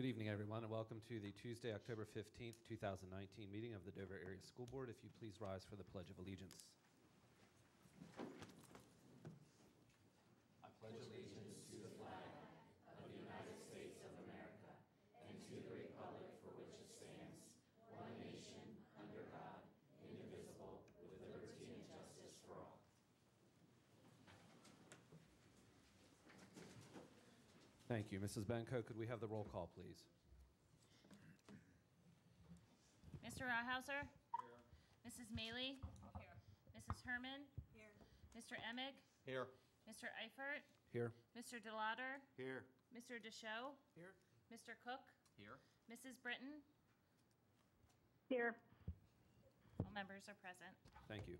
Good evening, everyone, and welcome to the Tuesday, October 15th, 2019 meeting of the Dover Area School Board. If you please rise for the Pledge of Allegiance. Thank you. Mrs. Benko, could we have the roll call, please? Mr. Rawhauser? Here. Mrs. Maley? Here. Mrs. Herman? Here. Mr. Emig? Here. Mr. Eifert? Here. Mr. Delauder? Here. Mr. Deschaux? Here. Mr. Cook? Here. Mrs. Britton? Here. All members are present. Thank you.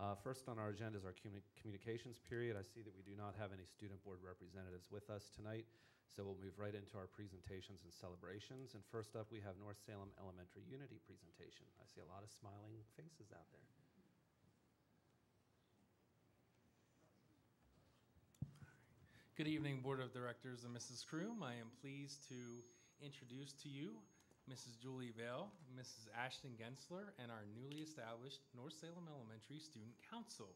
Uh, First on our agenda is our commu- communications period. I see that we do not have any student board representatives with us tonight, so we'll move right into our presentations and celebrations. And first up, we have North Salem Elementary Unity presentation. I see a lot of smiling faces out there. Good evening, Board of Directors and Mrs. Kroom. I am pleased to introduce to you Mrs. Julie Vale, Mrs. Ashton Gensler, and our newly established North Salem Elementary Student Council.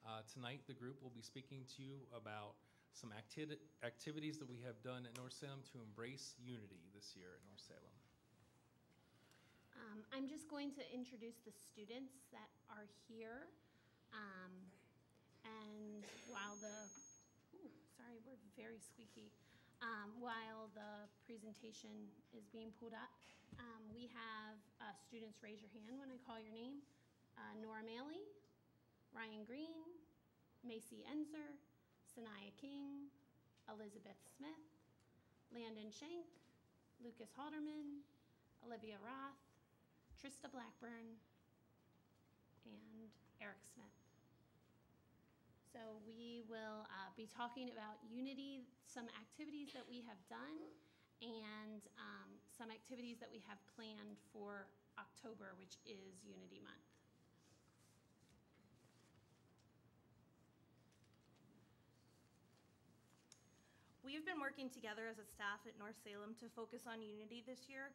Uh, Tonight, the group will be speaking to you about some acti- activities that we have done at North Salem to embrace unity this year at North Salem. Um, I'm just going to introduce the students that are here. Um, and while the, ooh, sorry, we're very squeaky. Um, while the presentation is being pulled up, um, we have uh, students raise your hand when I call your name. Uh, Nora Maley, Ryan Green, Macy Enzer, Sanaya King, Elizabeth Smith, Landon Shank, Lucas Halderman, Olivia Roth, Trista Blackburn, and Eric Smith. So we will uh, be talking about Unity, some activities that we have done, and um, some activities that we have planned for October, which is Unity Month. We have been working together as a staff at North Salem to focus on unity this year.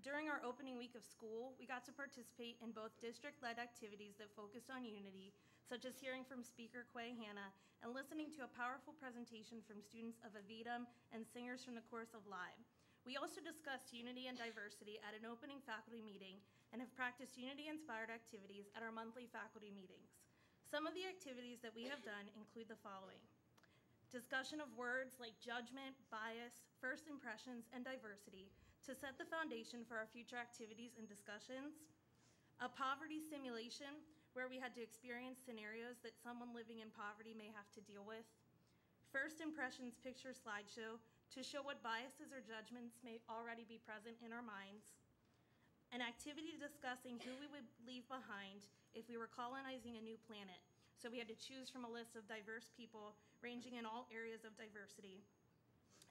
During our opening week of school, we got to participate in both district-led activities that focused on unity, such as hearing from Speaker Quay Hanna and listening to a powerful presentation from students of Avidum and singers from the Chorus of Live. We also discussed unity and diversity at an opening faculty meeting and have practiced unity-inspired activities at our monthly faculty meetings. Some of the activities that we have done include the following. Discussion of words like judgment, bias, first impressions, and diversity to set the foundation for our future activities and discussions. A poverty simulation where we had to experience scenarios that someone living in poverty may have to deal with. First impressions picture slideshow to show what biases or judgments may already be present in our minds. An activity discussing who we would leave behind if we were colonizing a new planet. So we had to choose from a list of diverse people ranging in all areas of diversity.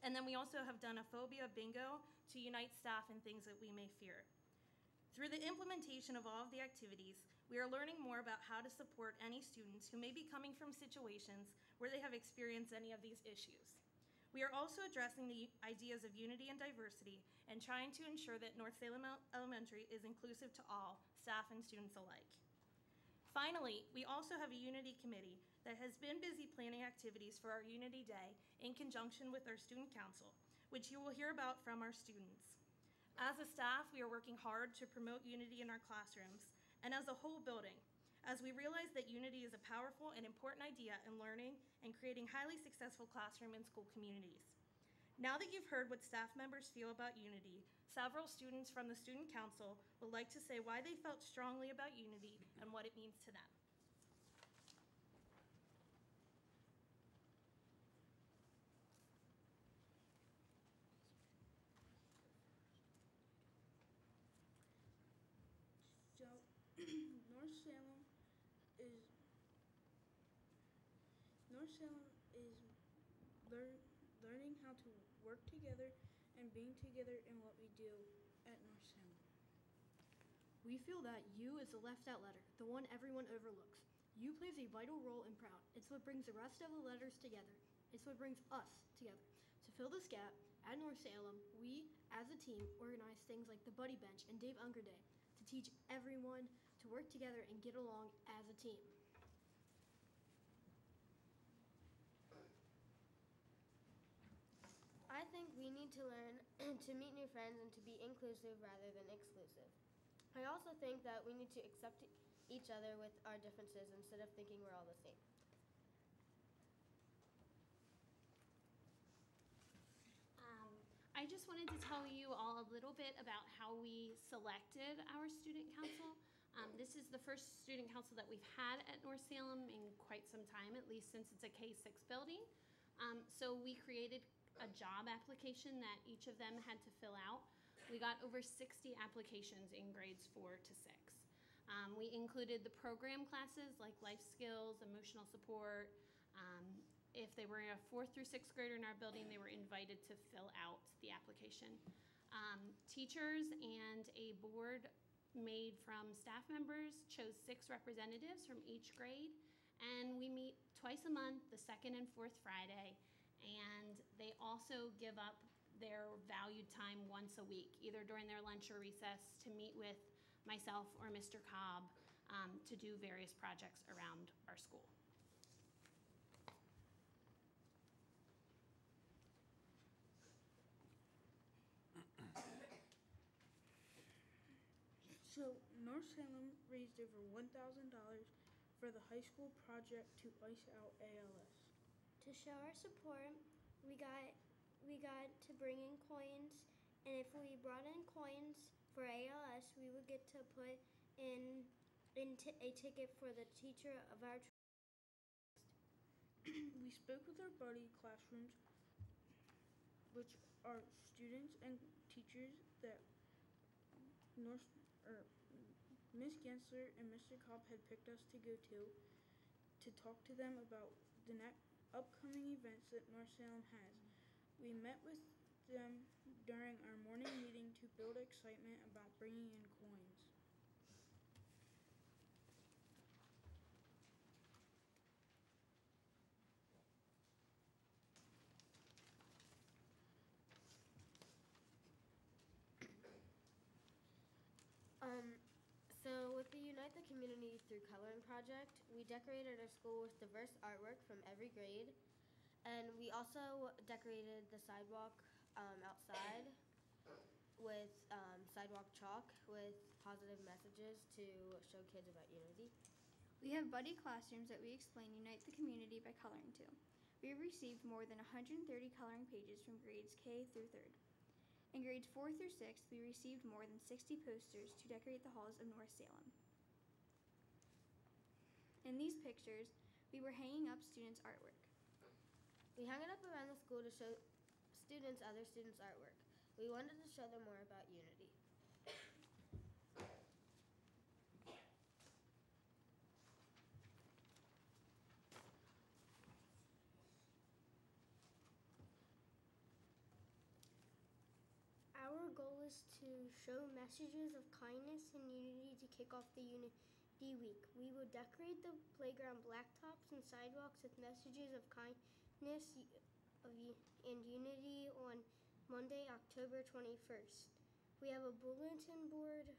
And then we also have done a phobia bingo to unite staff in things that we may fear. Through the implementation of all of the activities, we are learning more about how to support any students who may be coming from situations where they have experienced any of these issues. We are also addressing the ideas of unity and diversity and trying to ensure that North Salem Elementary is inclusive to all, staff and students alike. Finally, we also have a Unity Committee that has been busy planning activities for our Unity Day in conjunction with our Student Council, which you will hear about from our students. As a staff, we are working hard to promote unity in our classrooms and as a whole building, as we realize that unity is a powerful and important idea in learning and creating highly successful classroom and school communities. Now that you've heard what staff members feel about unity, several students from the Student Council would like to say why they felt strongly about unity and what it means to them. So, North Salem is Salem is learn, learning how to work together and being together in what we do at North Salem. We feel that U is the left out letter, the one everyone overlooks. U plays a vital role in Proud. It's what brings the rest of the letters together. It's what brings us together. To fill this gap, At North Salem, we, as a team, organize things like the Buddy Bench and Dave Unger Day to teach everyone to work together and get along as a team. I think we need to learn to meet new friends and to be inclusive rather than exclusive. I also think that we need to accept each other with our differences instead of thinking we're all the same. Um, I just wanted to tell you all a little bit about how we selected our student council. Um, this is the first student council that we've had at North Salem in quite some time, at least since it's a K-6 building. Um, so we created a job application that each of them had to fill out. We got over 60 applications in grades four to six. Um, we included the program classes like life skills, emotional support. Um, if they were a fourth through sixth grader in our building, they were invited to fill out the application. Um, teachers and a board made from staff members chose six representatives from each grade, and we meet twice a month, the second and fourth Friday. And they also give up their valued time once a week, either during their lunch or recess, to meet with myself or Mr. Cobb um, to do various projects around our school. So, North Salem raised over $1,000 for the high school project to ice out ALS. To show our support, we got we got to bring in coins, and if we brought in coins for ALS, we would get to put in in a ticket for the teacher of our. We spoke with our buddy classrooms, which are students and teachers that North or Miss Gensler and Mr. Cobb had picked us to go to, to talk to them about the next upcoming events that North Salem has. We met with them during our morning meeting to build excitement about bringing in coins. Um, so with the Unite the Community Through Coloring project, we decorated our school with diverse artwork from every grade, and we also decorated the sidewalk um, outside with um, sidewalk chalk with positive messages to show kids about unity. We have buddy classrooms that we explain unite the community by coloring to. We have received more than 130 coloring pages from grades K through 3rd. In grades 4 through 6, we received more than 60 posters to decorate the halls of North Salem. In these pictures, we were hanging up students' artwork. We hung it up around the school to show students other students' artwork. We wanted to show them more about unity. Is to show messages of kindness and unity to kick off the Unity Week. We will decorate the playground blacktops and sidewalks with messages of kindness and unity on Monday, October 21st. We have a bulletin board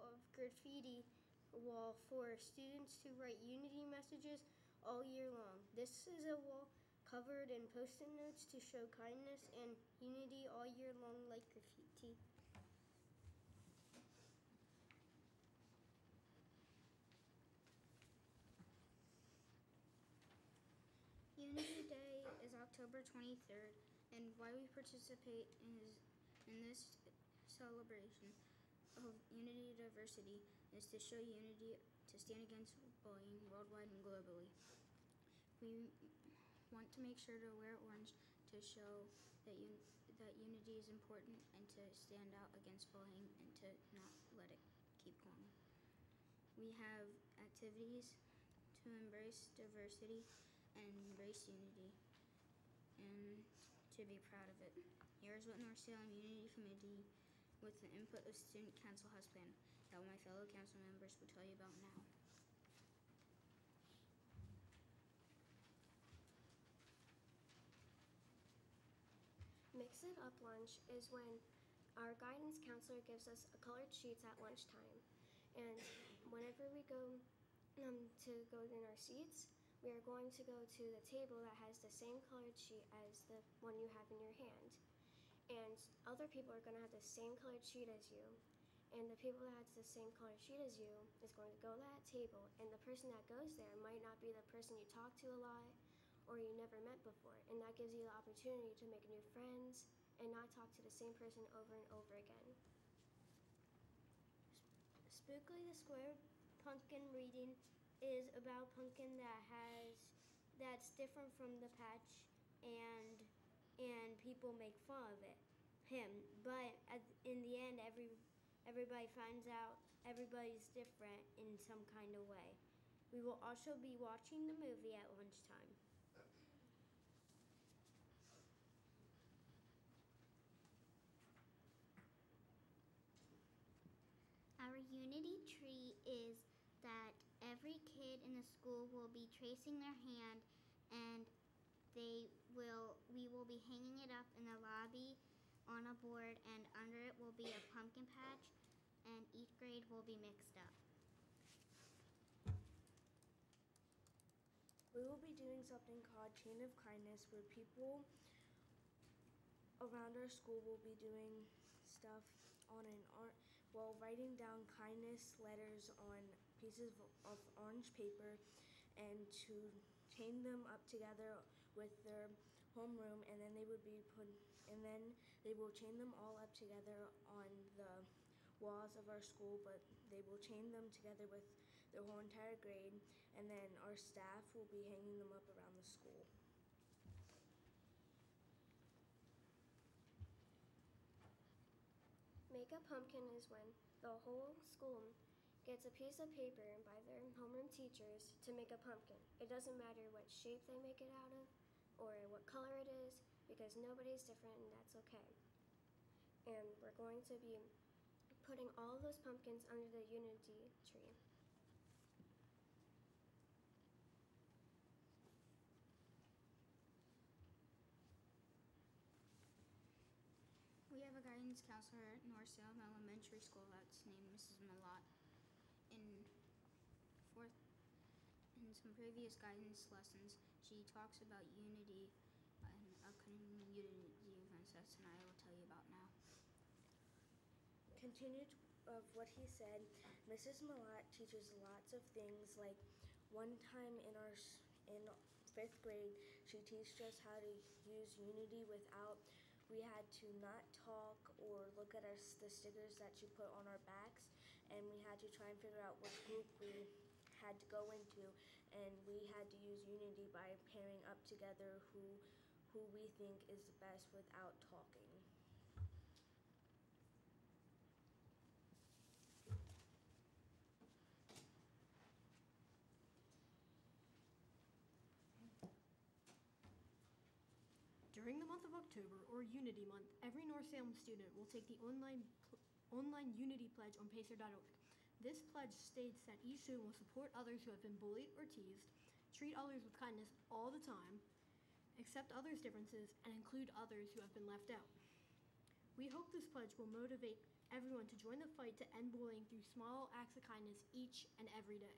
of graffiti wall for students to write unity messages all year long. This is a wall covered in post-it notes to show kindness and unity all year long like graffiti. Unity Day is October 23rd, and why we participate in, is, in this celebration of unity diversity is to show unity to stand against bullying worldwide and globally. We want to make sure to wear orange to show that un- that unity is important and to stand out against bullying and to not let it keep going. We have activities to embrace diversity and embrace unity and to be proud of it. Here's what North Salem Unity Committee, with the input of Student Council, has planned that my fellow council members will tell you about now. Mix Up lunch is when our guidance counselor gives us a colored sheets at lunchtime. And whenever we go um, to go in our seats, we are going to go to the table that has the same colored sheet as the one you have in your hand. And other people are going to have the same colored sheet as you. And the people that has the same colored sheet as you is going to go to that table. And the person that goes there might not be the person you talk to a lot or you never met before. And that gives you the opportunity to make new friends and not talk to the same person over and over again. Spookly the Square Pumpkin reading is about pumpkin that has that's different from the patch and and people make fun of it him but at, in the end every everybody finds out everybody's different in some kind of way we will also be watching the movie at lunchtime Our tree is that every kid in the school will be tracing their hand and they will we will be hanging it up in the lobby on a board and under it will be a pumpkin patch and each grade will be mixed up. We will be doing something called Chain of Kindness where people around our school will be doing stuff on an art while writing down kindness letters on pieces of orange paper and to chain them up together with their homeroom and then they would be put and then they will chain them all up together on the walls of our school but they will chain them together with their whole entire grade and then our staff will be hanging them up around the school. Make a pumpkin is when the whole school gets a piece of paper by their homeroom teachers to make a pumpkin. It doesn't matter what shape they make it out of or what color it is because nobody's different and that's okay. And we're going to be putting all those pumpkins under the unity tree. We have a guidance counselor at North Salem Elementary School that's named Mrs. Malott. In fourth, in some previous guidance lessons, she talks about unity and upcoming unity events that tonight I will tell you about now. Continued of what he said, Mrs. Malott teaches lots of things. Like one time in our in fifth grade, she teaches us how to use Unity without we had to not talk or look at our, the stickers that you put on our backs, and we had to try and figure out which group we had to go into, and we had to use Unity by pairing up together who who we think is the best without talking. During the month of October, or Unity Month, every North Salem student will take the online online Unity Pledge on Pacer.org. This pledge states that each student will support others who have been bullied or teased, treat others with kindness all the time, accept others' differences, and include others who have been left out. We hope this pledge will motivate everyone to join the fight to end bullying through small acts of kindness each and every day.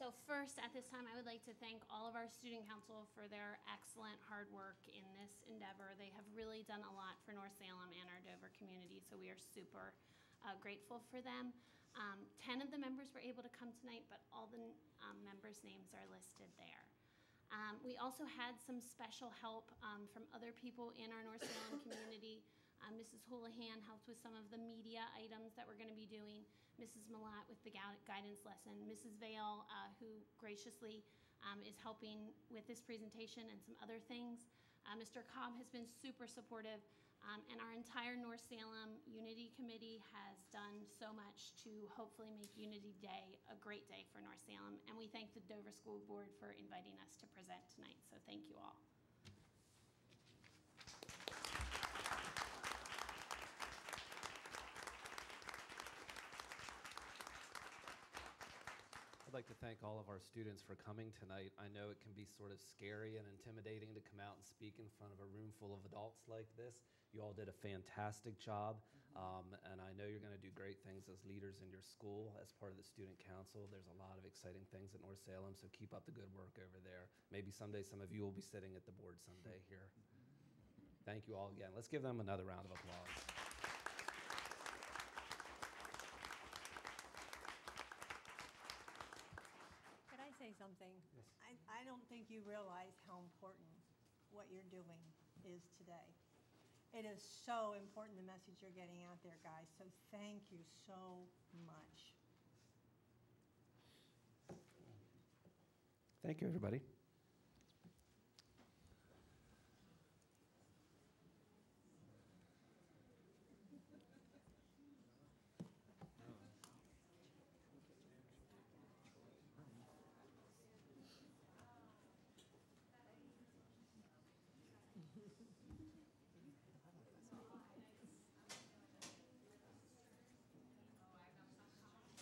So first, at this time, I would like to thank all of our student council for their excellent hard work in this endeavor. They have really done a lot for North Salem and our Dover community, so we are super uh, grateful for them. Um, Ten of the members were able to come tonight, but all the um, members' names are listed there. Um, We also had some special help um, from other people in our North Salem community. Um, Mrs. Houlihan helped with some of the media items that we're going to be doing. Mrs. Malott with the guidance lesson. Mrs. Vale, uh, who graciously um, is helping with this presentation and some other things. Uh, Mr. Cobb has been super supportive, um, and our entire North Salem Unity Committee has done so much to hopefully make Unity Day a great day for North Salem. And we thank the Dover School Board for inviting us to present tonight, so thank you all. Like to thank all of our students for coming tonight. I know it can be sort of scary and intimidating to come out and speak in front of a room full of adults like this. You all did a fantastic job, um, and I know you're going to do great things as leaders in your school, as part of the student council. There's a lot of exciting things at North Salem, so keep up the good work over there. Maybe someday some of you will be sitting at the board someday here. Thank you all again. Let's give them another round of applause. Could I say something? Yes. I, I don't think you realize how important what you're doing is today. It is so important, the message you're getting out there, guys. So thank you so much. Thank you, everybody.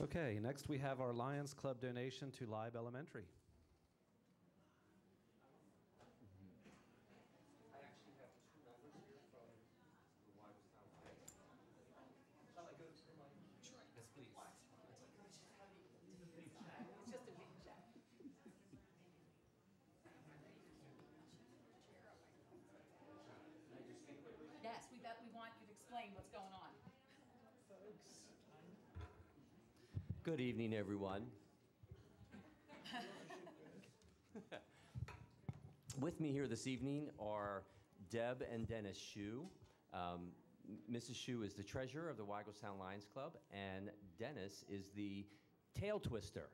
Okay, next we have our Lions Club donation to Leib Elementary. Yes, we, bet we want you to explain what's going on. Evening, everyone. With me here this evening are Deb and Dennis Shu. Um, Mrs. Shu is the treasurer of the Weigelstown Lions Club, and Dennis is the tail twister.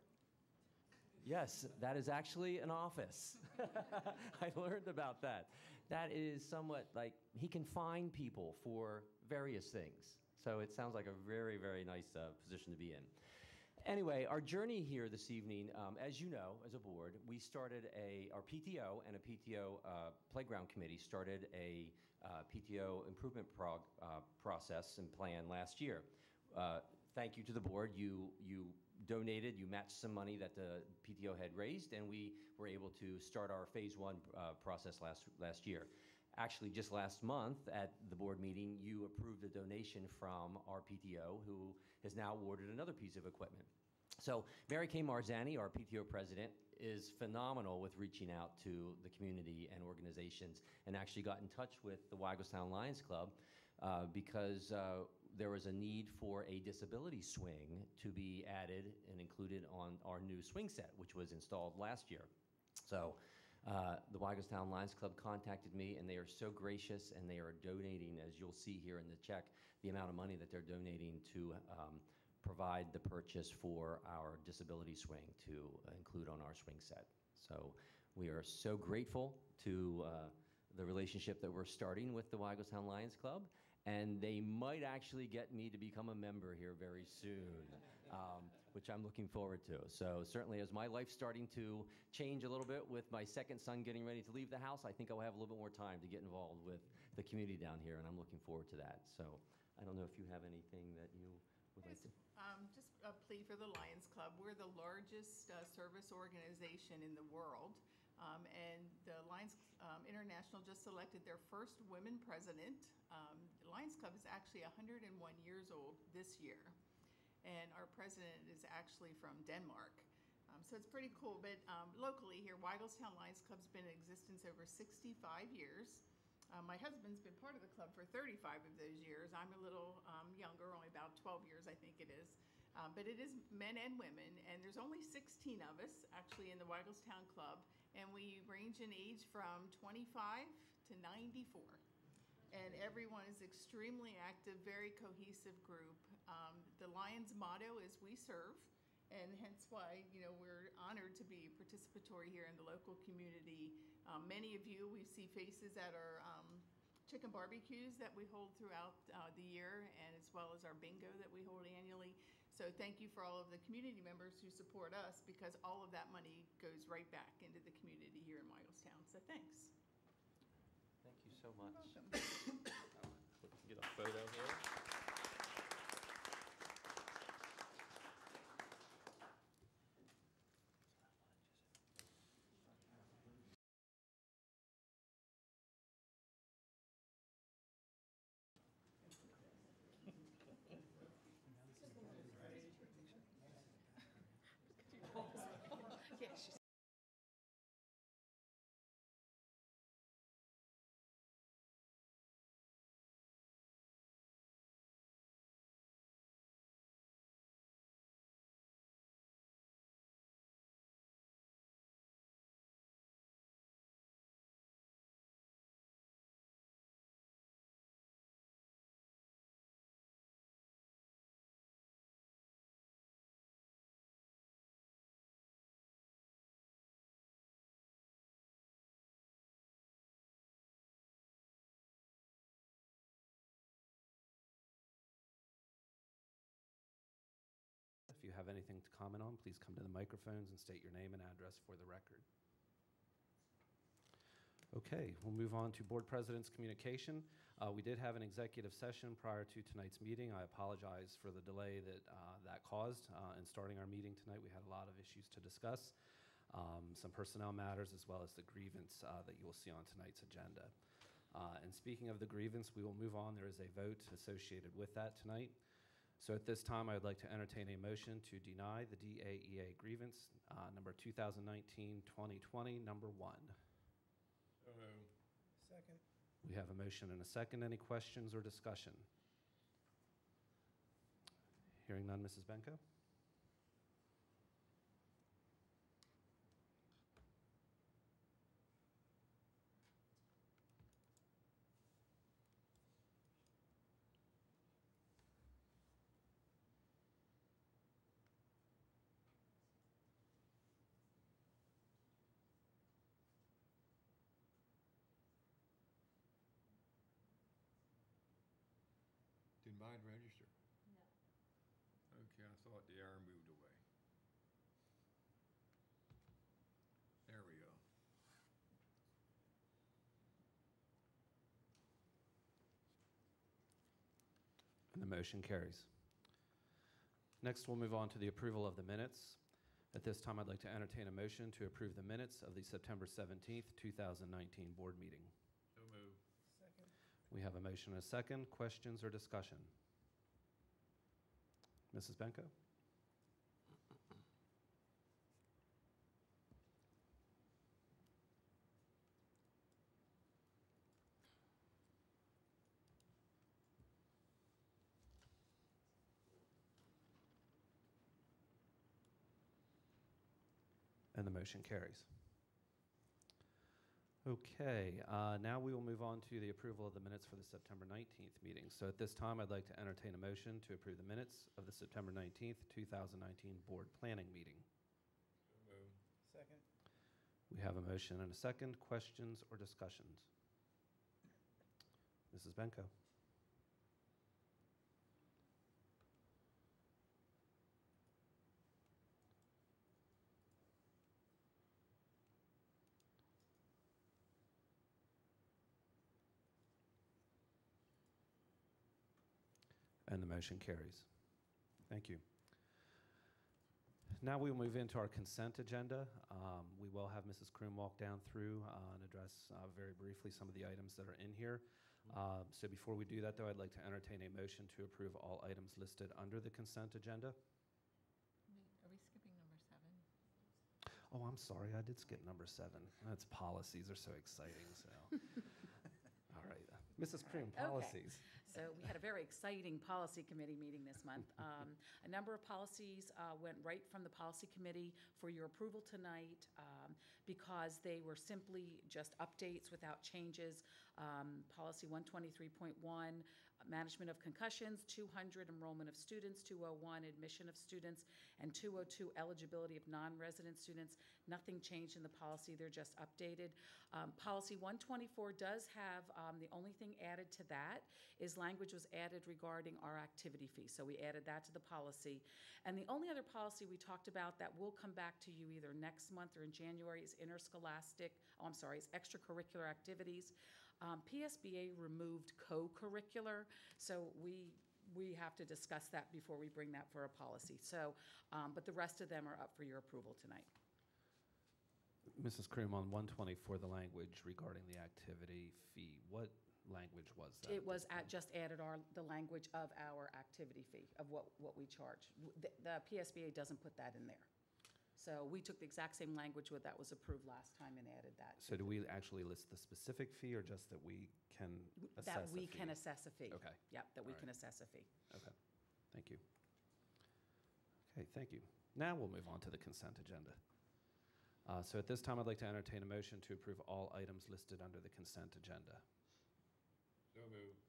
Yes, that is actually an office. I learned about that. That is somewhat like he can find people for various things. So it sounds like a very, very nice uh, position to be in. Anyway, our journey here this evening, um, as you know, as a board, we started a, our PTO and a PTO uh, playground committee started a uh, PTO improvement prog, uh, process and plan last year. Uh, thank you to the board. You, you donated, you matched some money that the PTO had raised, and we were able to start our phase one uh, process last, last year. Actually, just last month at the board meeting, you approved a donation from our PTO, who has now awarded another piece of equipment. So Mary Kay Marzani, our PTO president, is phenomenal with reaching out to the community and organizations and actually got in touch with the Weigelstown Lions Club uh, because uh, there was a need for a disability swing to be added and included on our new swing set, which was installed last year. So uh, the Weigelstown Lions Club contacted me, and they are so gracious, and they are donating, as you'll see here in the check, the amount of money that they're donating to um, provide the purchase for our disability swing to include on our swing set. So we are so grateful to uh, the relationship that we're starting with the Weigelstown Lions Club, and they might actually get me to become a member here very soon, um, which I'm looking forward to. So certainly, as my life's starting to change a little bit with my second son getting ready to leave the house, I think I'll have a little bit more time to get involved with the community down here, and I'm looking forward to that. So I don't know if you have anything that you would like to. Um, just a plea for the Lions Club. We're the largest uh, service organization in the world. Um, and the Lions um, International just selected their first women president. Um, the Lions Club is actually 101 years old this year. And our president is actually from Denmark. Um, so it's pretty cool. But um, locally here, Weigelstown Lions Club's been in existence over 65 years. Uh, my husband's been part of the club for 35 of those years. I'm a little um, younger, only about 12 years, I think it is. Um, but it is men and women, and there's only 16 of us actually in the Weigelstown Club, and we range in age from 25 to 94. And everyone is extremely active, very cohesive group. Um, the Lions motto is "We serve," and hence why you know we're honored to be participatory here in the local community. Um, many of you, we see faces at our um, chicken barbecues that we hold throughout uh, the year, and as well as our bingo that we hold annually. So thank you for all of the community members who support us because all of that money goes right back into the community here in Weigelstown. So thanks. So much. Welcome. Get a photo here. Anything to comment on, please come to the microphones and state your name and address for the record. Okay, we'll move on to Board President's communication. Uh, We did have an executive session prior to tonight's meeting. I apologize for the delay that uh, that caused uh, in starting our meeting tonight. We had a lot of issues to discuss, um, some personnel matters, as well as the grievance uh, that you will see on tonight's agenda. Uh, And speaking of the grievance, we will move on. There is a vote associated with that tonight. So at this time, I would like to entertain a motion to deny the DAEA grievance, uh, number 2019-2020, number one. Second. We have a motion and a second. Any questions or discussion? Hearing none, Mrs. Benko? Mine register? No. Okay, I thought the error moved away. There we go. And the motion carries. Next, we'll move on to the approval of the minutes. At this time, I'd like to entertain a motion to approve the minutes of the September 17th, 2019 board meeting. We have a motion and a second. Questions or discussion? Mrs. Benko? And the motion carries. Okay, uh, now we will move on to the approval of the minutes for the September 19th meeting. So at this time, I'd like to entertain a motion to approve the minutes of the September 19th, 2019 Board Planning Meeting. Second. We have a motion and a second. Questions or discussions? Mrs. Benko? Motion carries. Thank you. Now we will move into our consent agenda. Um, We will have Mrs. Kroom walk down through uh, and address uh, very briefly some of the items that are in here. Uh, So before we do that, though, I'd like to entertain a motion to approve all items listed under the consent agenda. Are we skipping number seven? Oh, I'm sorry, I did skip number seven. That's policies are so exciting, so. All right, Mrs. Kroom, Okay. policies. So we had a very exciting policy committee meeting this month. Um, A number of policies uh, went right from the policy committee for your approval tonight um, because they were simply just updates without changes. Um, Policy 123.1, management of concussions, 200 enrollment of students, 201 admission of students, and 202 eligibility of non-resident students. Nothing changed in the policy, they're just updated. Um, Policy 124 does have, um, the only thing added to that is language was added regarding our activity fee. So we added that to the policy. And the only other policy we talked about that will come back to you either next month or in January is interscholastic, oh, I'm sorry, is extracurricular activities. Um, PSBA removed co-curricular, so we, we have to discuss that before we bring that for a policy. So, um, but the rest of them are up for your approval tonight. Mrs. Kroom, on 124, the language regarding the activity fee, what language was that? It was at, just added our, the language of our activity fee, of what, what we charge. The, the PSBA doesn't put that in there. So we took the exact same language what that was approved last time and added that. So do we actually list the specific fee or just that we can assess That a we fee? can assess a fee. Okay. Yep, that we All can right. assess a fee. Okay, thank you. Okay, thank you. Now we'll move on to the consent agenda. Uh, So at this time, I'd like to entertain a motion to approve all items listed under the consent agenda. So moved.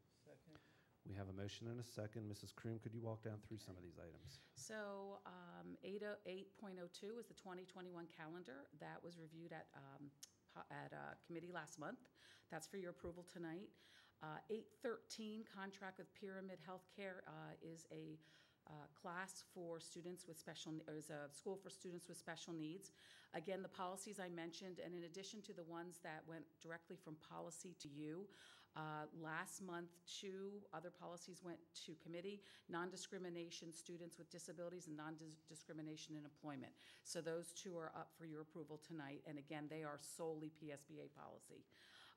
We have a motion and a second. Mrs. Kroom, could you walk down through some of these items? So um, 808.02 is the 2021 calendar. That was reviewed at, um, at uh, committee last month. That's for your approval tonight. Uh, 813, contract with Pyramid Healthcare, uh, is a uh, class for students with special, it was a school for students with special needs. Again, the policies I mentioned, and in addition to the ones that went directly from policy to you, uh, last month, two other policies went to committee, non-discrimination, students with disabilities, and non-discrimination in employment. So those two are up for your approval tonight, and again, they are solely PSBA policy.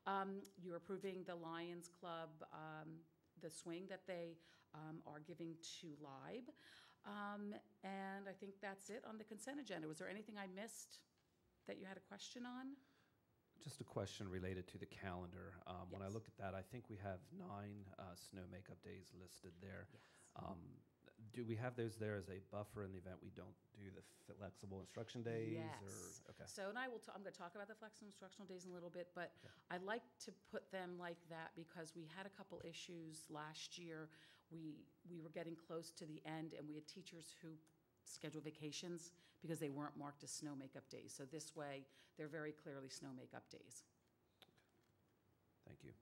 Um, You're approving the Lions Club, um, the swing that they um, are giving to Leib. Um, And I think that's it on the consent agenda. Was there anything I missed that you had a question on? Just a question related to the calendar. Um, When I Yes. looked at that, I think we have nine uh, snow makeup days listed there. Um, Do we have those there as a buffer in the event we don't do the flexible instruction days? Yes. or- Okay. So, and I will, t- I'm going to talk about the flexible instructional days in a little bit, but I like to put them like that because we had a couple issues last year. We, we were getting close to the end, and we had teachers who scheduled vacations because they weren't marked as snow makeup days. So this way, they're very clearly snow makeup days. Thank you.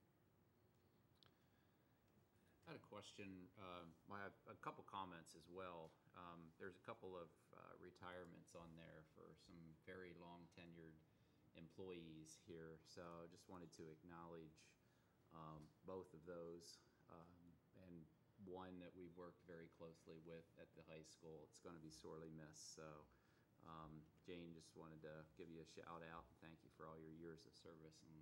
I had a question, um, I have a couple comments as well. Um, There's a couple of uh, retirements on there for some very long tenured employees here, so I just wanted to acknowledge um, both of those. um, And one that we've worked very closely with at the high school. It's going to be sorely missed, so um, Jane, just wanted to give you a shout out and thank you for all your years of service and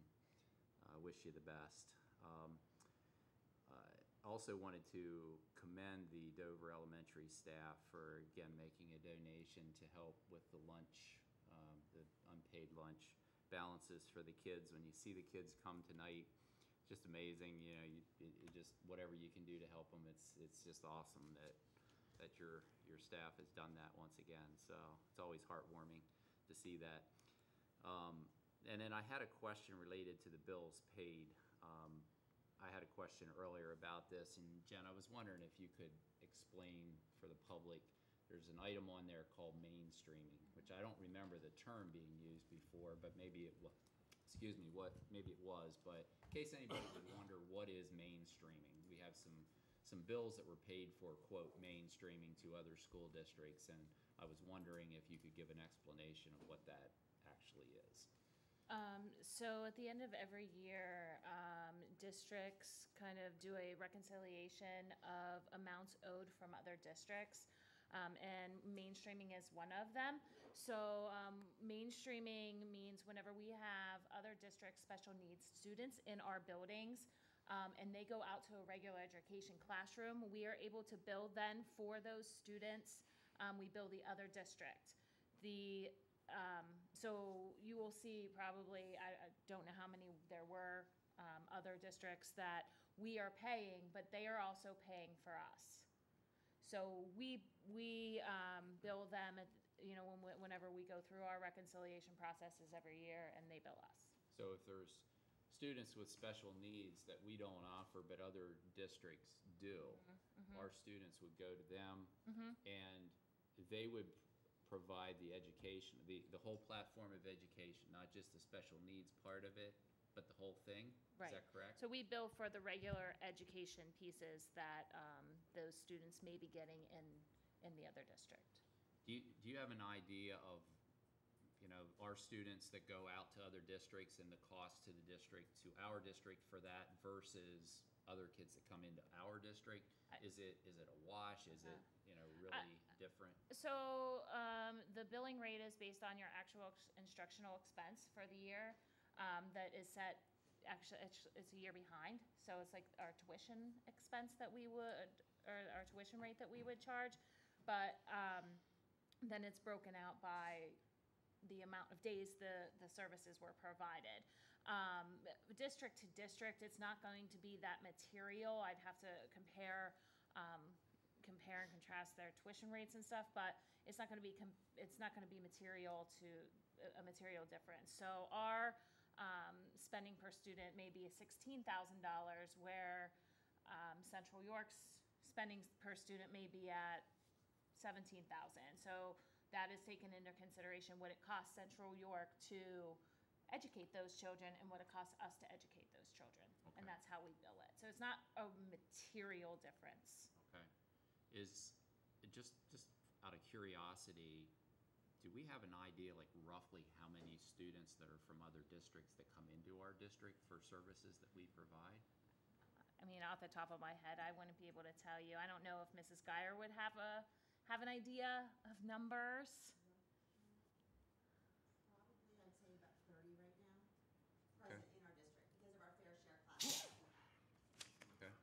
uh, wish you the best. Um, I Also wanted to commend the Dover Elementary staff for, again, making a donation to help with the lunch, um, the unpaid lunch balances for the kids. When you see the kids come tonight, just amazing, you know, you, you you just, whatever you can do to help them, it's, it's just awesome that, that your, your staff has done that once again. So it's always heartwarming to see that. Um, And then I had a question related to the bills paid. Um, I had a question earlier about this, and Jen, I was wondering if you could explain for the public, there's an item on there called mainstreaming, which I don't remember the term being used before, but maybe it was, excuse me, what, maybe it was, but in case anybody would wonder, what is mainstreaming? We have some, some bills that were paid for, quote, mainstreaming to other school districts, and I was wondering if you could give an explanation of what that actually is. Um, so at the end of every year, um, districts kind of do a reconciliation of amounts owed from other districts. Um, and mainstreaming is one of them. So, um, mainstreaming means whenever we have other districts' special needs students in our buildings, um, and they go out to a regular education classroom, we are able to bill then for those students. Um, we bill the other district. The um, so you will see probably, I, I don't know how many there were, um, other districts that we are paying, but they are also paying for us. So we, we, um, bill them at, you know, when, whenever we go through our reconciliation processes every year and they bill us. So if there's students with special needs that we don't offer but other districts do, mhm. our students would go to them Mhm. and they would provide the education, the, the whole platform of education, not just the special needs part of it, but the whole thing? Right. Is that correct? So we bill for the regular education pieces that, um, those students may be getting in, in the other district. Do you, do you have an idea of, you know, our students that go out to other districts and the cost to the district, to our district for that versus other kids that come into our district? Is it, is it a wash? Is it, you know, really different? So, um, the billing rate is based on your actual ex- instructional expense for the year, um, that is set, actually, it's, it's a year behind. So it's like our tuition expense that we would, or our tuition rate that we would charge. But, um, then it's broken out by the amount of days the, the services were provided. Um, district to district, it's not going to be that material. I'd have to compare, um, compare and contrast their tuition rates and stuff, but it's not gonna be, com- it's not gonna be material to, a- a material difference. So our, um, spending per student may be sixteen thousand dollars, where, um, Central York's spending per student may be at seventeen thousand. So that is taken into consideration, what it costs Central York to educate those children and what it costs us to educate those children. And that's how we bill it. So it's not a material difference. Okay. Is, just, just out of curiosity, do we have an idea, like roughly how many students that are from other districts that come into our district for services that we provide? I mean, off the top of my head, I wouldn't be able to tell you. I don't know if Mrs. Geyer would have a, have an idea of numbers. Probably, I'd say about thirty right now, Okay. in our district, because of our fair share class. Okay.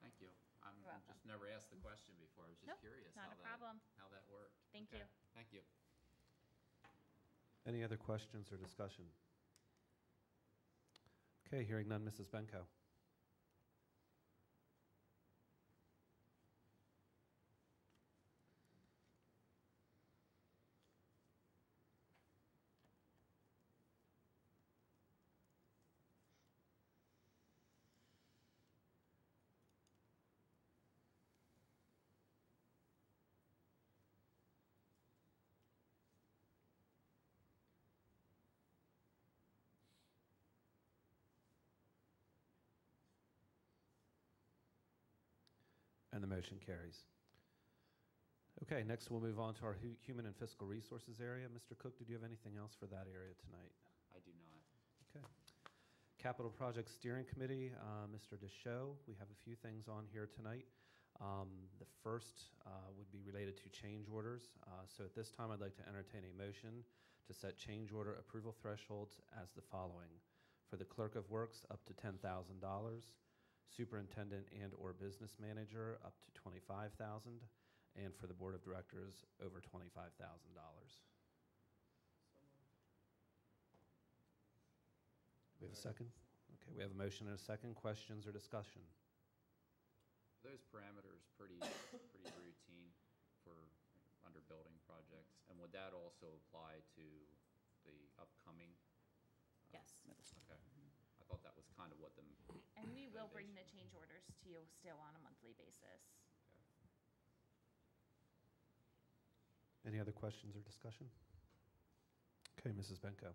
Thank you. I'm You're I'm just never asked the question before. I was just Nope, curious not how a that, problem. how that worked. Thank Okay. you. Thank you. Any other questions or discussion? Okay, hearing none, Mrs. Benko. And the motion carries. Okay, next we'll move on to our hu- Human and Fiscal Resources area. Mr. Cook, did you have anything else for that area tonight? I do not. Okay. Capital Project Steering Committee, uh, Mr. Deschaux, we have a few things on here tonight. Um, The first uh, would be related to change orders. Uh, So at this time, I'd like to entertain a motion to set change order approval thresholds as the following. For the Clerk of Works, up to $10,000. Superintendent and/or Business Manager, up to 25,000. And for the Board of Directors, over $25,000. We have a second? Okay, we have a motion and a second. Questions or discussion? Those parameters pretty, pretty routine for under building projects? And would that also apply to the upcoming? uh, Yes. Okay. I thought that was kind of what the, And we will bring the change orders to you still on a monthly basis. Any other questions or discussion? Okay, Mrs. Benko.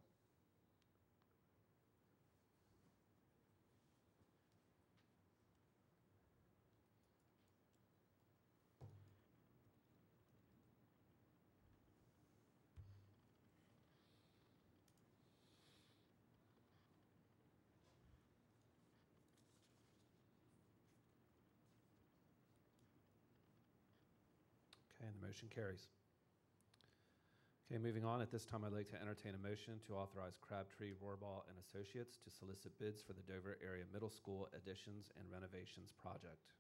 Motion carries. Okay, moving on, at this time, I'd like to entertain a motion to authorize Crabtree, Rohrbaugh, and Associates to solicit bids for the Dover Area Middle School additions and renovations project.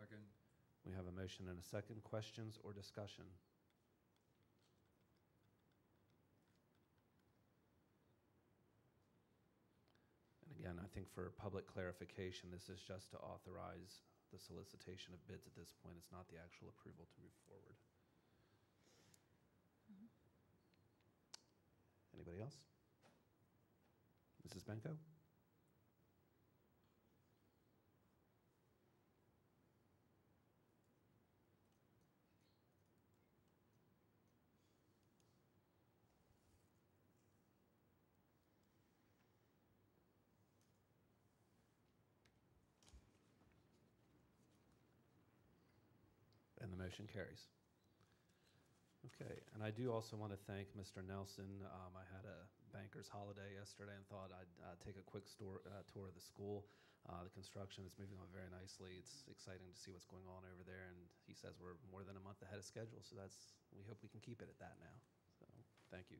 Second. We have a motion and a second. Questions or discussion? And again, I think for public clarification, this is just to authorize the solicitation of bids at this point. It's not the actual approval to move forward. Mm-hmm. Anybody else? Mrs. Benko? Motion carries. Okay, and I do also want to thank Mr. Nelson. Um, I had a banker's holiday yesterday and thought I'd uh, take a quick store, uh, tour of the school. Uh, the construction is moving on very nicely. It's exciting to see what's going on over there, and he says we're more than a month ahead of schedule, so that's, we hope we can keep it at that now. So, thank you.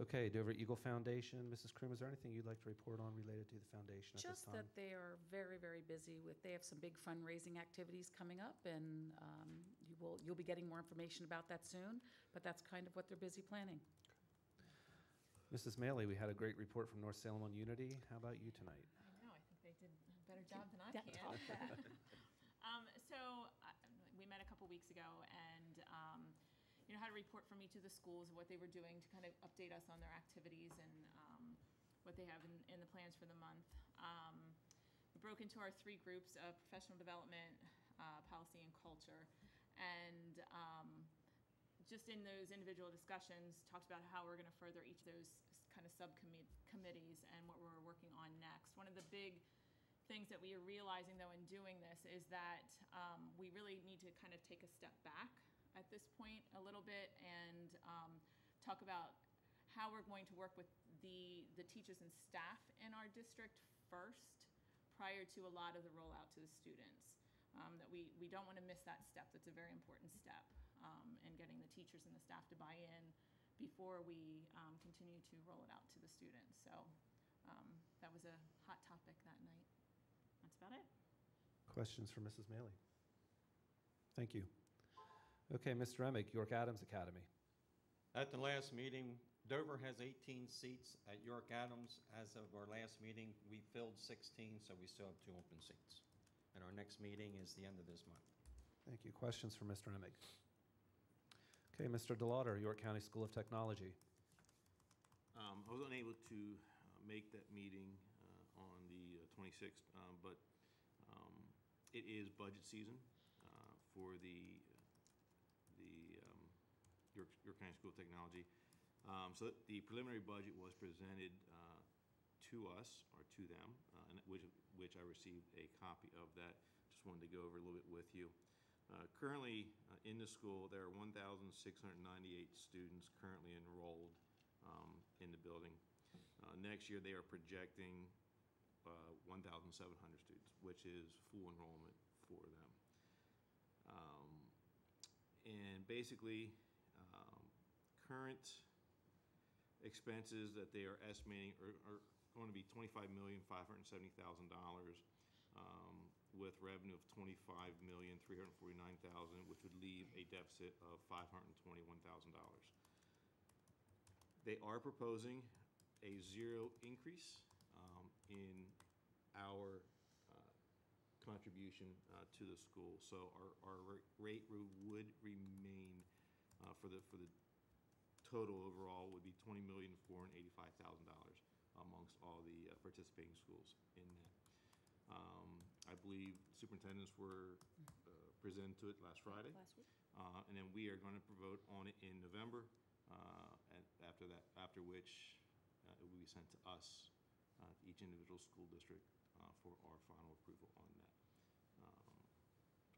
Okay, Dover Eagle Foundation, Mrs. Kroom, is there anything you'd like to report on related to the foundation at this Just time? that they are very, very busy with, they have some big fundraising activities coming up, and um, you will, you'll be getting more information about that soon, but that's kind of what they're busy planning. Mrs. Maley, we had a great report from North Salem on Unity. How about you tonight? I know, I think they did a better job than I can. top that. Um, so, uh, we met a couple weeks ago and, you know, had a report from each of the schools of what they were doing to kind of update us on their activities and, um, what they have in, in the plans for the month. Um, we broke into our three groups of professional development, uh, policy and culture. And, um, just in those individual discussions, talked about how we're gonna further each of those kind of subcommittees and what we're working on next. One of the big things that we are realizing though in doing this is that um, we really need to kind of take a step back at this point a little bit and um, talk about how we're going to work with the, the teachers and staff in our district first prior to a lot of the rollout to the students. Um, that we, we don't want to miss that step. That's a very important step um, in getting the teachers and the staff to buy in before we um, continue to roll it out to the students. So um, that was a hot topic that night. That's about it. Questions for Mrs. Maley? Thank you. Okay, Mr. Emick, York Adams Academy. At the last meeting, Dover has 18 seats. At York Adams, as of our last meeting, we filled 16, so we still have two open seats. And our next meeting is the end of this month. Thank you. Questions for Mr. Emick? Okay, Mr. DeLauder, York County School of Technology. Um, I was unable to uh, make that meeting uh, on the uh, 26th, um, but um, it is budget season uh, for the, the York York County School of Technology. Um, So the preliminary budget was presented uh, to us, or to them, uh, and which, which I received a copy of that. Just wanted to go over a little bit with you. Uh, Currently, uh, in the school, there are 1,698 students currently enrolled um, in the building. Uh, Next year, they are projecting uh, 1,700 students, which is full enrollment for them. Um, And basically, current expenses that they are estimating are, are going to be twenty-five million, five hundred and seventy thousand dollars, um, with revenue of twenty-five million, three hundred and forty-nine thousand, which would leave a deficit of five hundred and twenty-one thousand dollars. They are proposing a zero increase um, in our uh, contribution uh, to the school. So our, our ra- rate would remain uh, for the, for the total overall would be twenty million, four hundred and eighty-five thousand dollars amongst all the uh, participating schools in that. Um, I believe superintendents were uh, presented to it last Friday. Last week. Uh, And then we are going to vote on it in November. uh, And after that, after which uh, it will be sent to us, uh, each individual school district, uh, for our final approval on that. Um,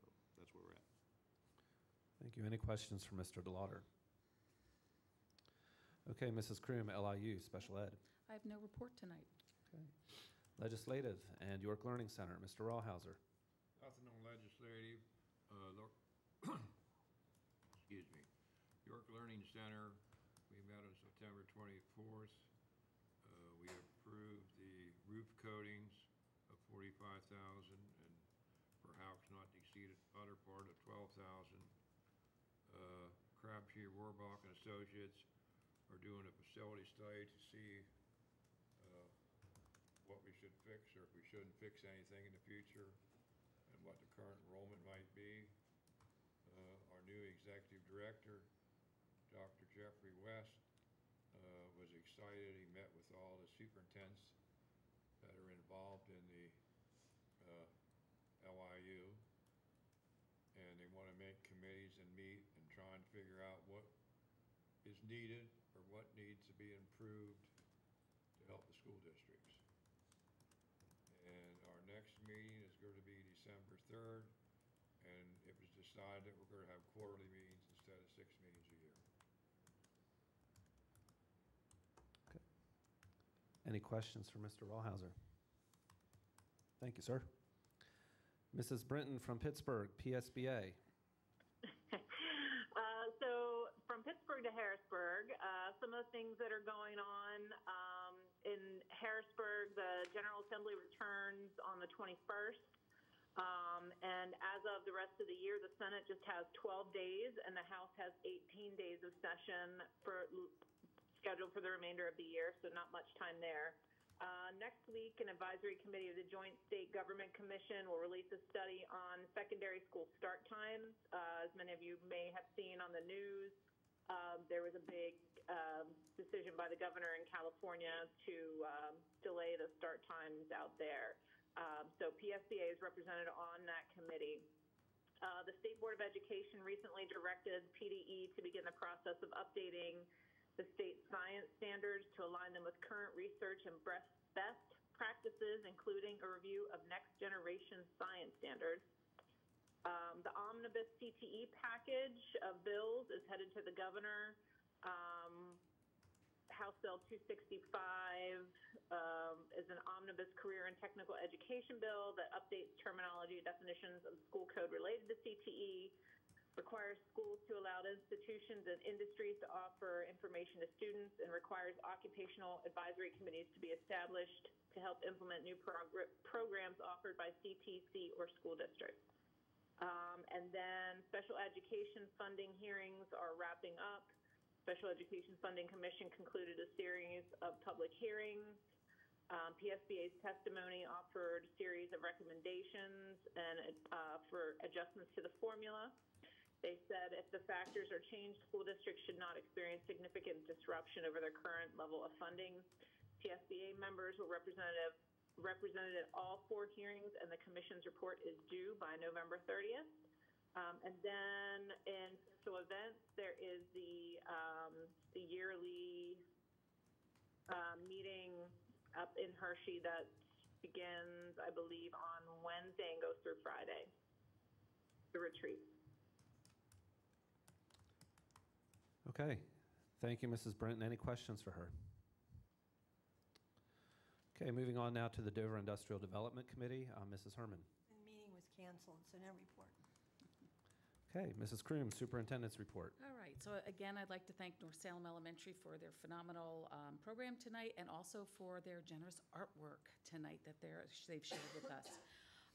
So that's where we're at. Thank you. Any questions for Mr. DeLauder? Okay, Mrs. Kroom, LIU, Special Ed. I have no report tonight. Okay. Legislative and York Learning Center, Mr. Rawhauser. Nothing on legislative, uh, Lor- excuse me. York Learning Center, we met on September twenty-fourth. Uh, we approved the roof coatings of forty-five thousand and for house not to exceed other part of twelve thousand. Uh, Crabtree, Rohrbaugh and Associates are doing a facility study to see, uh, what we should fix or if we shouldn't fix anything in the future and what the current enrollment might be. Uh, Our new executive director, Dr. Jeffrey West, uh, was excited. He met with all the superintendents that are involved in the uh, LIU. And they want to make committees and meet and try and figure out what is needed what needs to be improved to help the school districts. And our next meeting is going to be December 3rd, and it was decided that we're going to have quarterly meetings instead of six meetings a year. Okay. Any questions for Mr. Rawhauser? Thank you, sir. Mrs. Brinton from Pittsburgh, PSBA. Pittsburgh to Harrisburg, uh, some of the things that are going on um, in Harrisburg, the General Assembly returns on the 21st. Um, and as of the rest of the year, the Senate just has 12 days, and the House has 18 days of session for scheduled for the remainder of the year, so not much time there. Uh, next week, an advisory committee of the Joint State Government Commission will release a study on secondary school start times. Uh, as many of you may have seen on the news, um, there was a big um, decision by the governor in California to um, delay the start times out there. Um, so PSBA is represented on that committee. Uh, the State Board of Education recently directed PDE to begin the process of updating the state science standards to align them with current research and best practices, including a review of next generation science standards. Um, the omnibus CTE package of bills is headed to the governor. Um, House Bill 265 um, is an omnibus career and technical education bill that updates terminology definitions of school code related to CTE, requires schools to allow institutions and industries to offer information to students, and requires occupational advisory committees to be established to help implement new progr- programs offered by CTC or school districts. Um, and then special education funding hearings are wrapping up. Special Education Funding Commission concluded a series of public hearings. Um, PSBA's testimony offered a series of recommendations and uh, for adjustments to the formula. They said if the factors are changed, school districts should not experience significant disruption over their current level of funding. PSBA members were representative represented at all four hearings, and the commission's report is due by November 30th. Um, and then in special events, there is the um, the yearly uh, meeting up in Hershey that begins, I believe, on Wednesday and goes through Friday. The retreat. Okay. Thank you, Mrs. Brenton. Any questions for her? Okay, moving on now to the Dover Industrial Development Committee. Uh, Mrs. Herman. The meeting was canceled, so no report. Okay, Mrs. Kroom, Superintendent's Report. All right, so again, I'd like to thank North Salem Elementary for their phenomenal um, program tonight and also for their generous artwork tonight that they're, they've shared with us.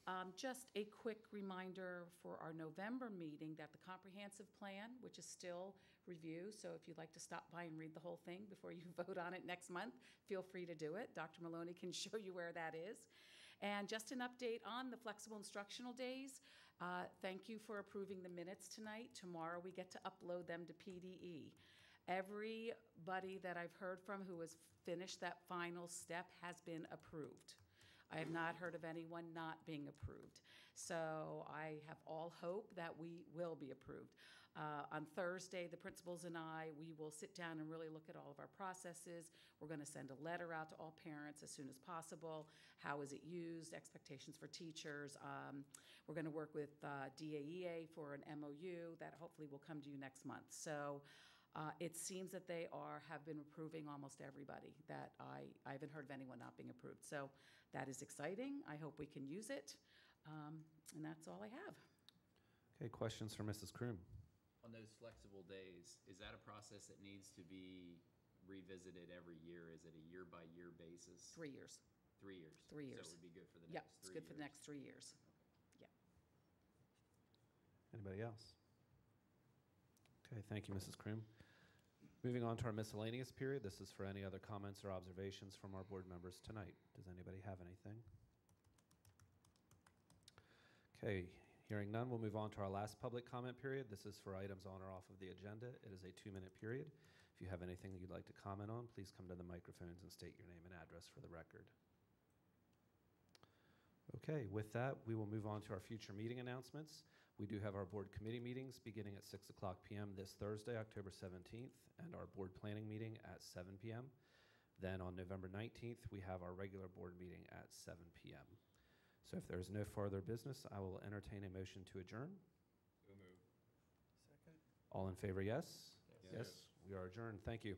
Um, Just a quick reminder for our November meeting that the comprehensive plan, which is still review, so if you'd like to stop by and read the whole thing before you vote on it next month, feel free to do it. Dr. Maloney can show you where that is. And just an update on the flexible instructional days. Uh, Thank you for approving the minutes tonight. Tomorrow, we get to upload them to PDE. Everybody that I've heard from who has finished that final step has been approved. I have not heard of anyone not being approved. So I have all hope that we will be approved. Uh, On Thursday, the principals and I, we will sit down and really look at all of our processes. We're going to send a letter out to all parents as soon as possible. How is it used? Expectations for teachers. Um, We're going to work with uh, DAEA for an MOU that hopefully will come to you next month. So uh, it seems that they are, have been approving almost everybody, that I, I haven't heard of anyone not being approved. So that is exciting. I hope we can use it. Um, And that's all I have. Okay, questions for Mrs. Kroom? On those flexible days, is that a process that needs to be revisited every year? Is it a year-by-year basis? Three years. Three years? Three years. So it would be good for the Yep, next it's three good for the years? next three years. Yeah. Anybody else? Okay, thank you, Mrs. Kroom. Moving on to our miscellaneous period. This is for any other comments or observations from our board members tonight. Does anybody have anything? Okay, hearing none, we'll move on to our last public comment period. This is for items on or off of the agenda. It is a two-minute period. If you have anything that you'd like to comment on, please come to the microphones and state your name and address for the record. Okay, with that, we will move on to our future meeting announcements. We do have our board committee meetings beginning at 6 o'clock PM this Thursday, October 17th, and our board planning meeting at 7 PM. Then on November 19th, we have our regular board meeting at 7 PM. So if there is no further business, I will entertain a motion to adjourn. So moved. All in favor, yes? Yes. We are adjourned. Thank you.